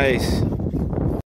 Nice.